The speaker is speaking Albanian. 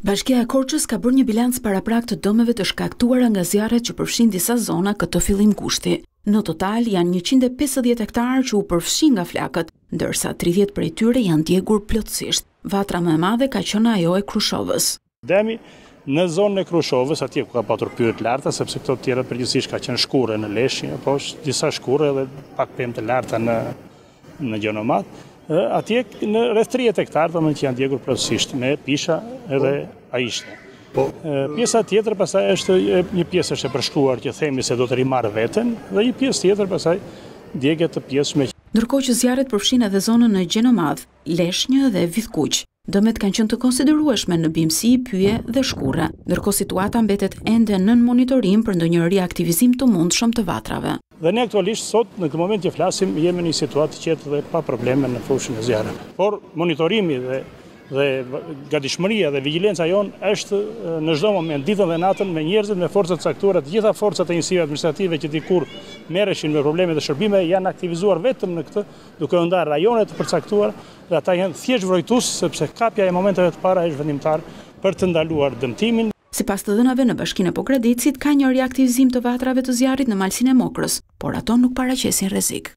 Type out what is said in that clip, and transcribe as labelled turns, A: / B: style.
A: Bashkia e Korçës ka bërë një bilanc paraprak të dëmeve të shkaktuara nga zjarret që përfshinë disa zona këtë fillim gushti. Në total janë njëqind e pesëdhjetë hektarë që u përfshinë nga flakët, ndërsa tridhjetë prej tyre janë djegur plotësisht. Vatra më e madhe ka qenë ajo e Krushovës.
B: Dëmi në zonën e Krushovës, atje ku ka patur pyje të larta, sepse këto të tjerat përgjithësisht ka qenë shkurre në Leshnjë, apo disa shkurre dhe pak pemë të larta në në Gjonomadh, atje në rreth 30 hektarë, domethënë që janë djegur plotësisht me pisha edhe po. a ishte. Po. Pjesa tjetër pastaj është një pjesë është e përshkuar që themi se do të rimarrë veten dhe një pjesë tjetër pastaj djegie të pjesshme.
A: Ndërkohë që zjarret përfshinë edhe zonën në Gjonomadh, Leshnjë dhe Vithkuq, Dëmet kanë qenë të konsiderueshme në bimësi, pyje dhe shkurre, ndërkohë situata mbetet ende nën monitorim për ndonjë riaktivizim të mundshëm të vatrave.
B: Dhe ne aktualisht sot, në këtë moment që flasim, jemi në një situatë të qetë dhe pa probleme në fushën e zjarreve. Por monitorimi dhe dhe gatishmëria dhe vigjilenca jonë është në çdo moment, ditën dhe natën me njerëzit, me forca të caktuara, të gjitha forcat e njësive administrative që dikur merreshin me probleme të shërbimeve janë aktivizuar vetëm në këtë, duke u ndarë rajone të përcaktuara, dhe ata janë thjesht vrojtues sepse kapja e momenteve të para është vendimtare për të ndaluar dëmtimin.
A: Sipas të dhënave në Bashkinë e Pogradecit, ka një riaktivizim të vatrave të zjarrit në Malësinë e Mokrës, por ato nuk paraqesin rrezik.